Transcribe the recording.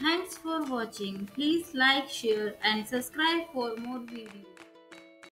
Thanks for watching. Please like, share and subscribe for more videos.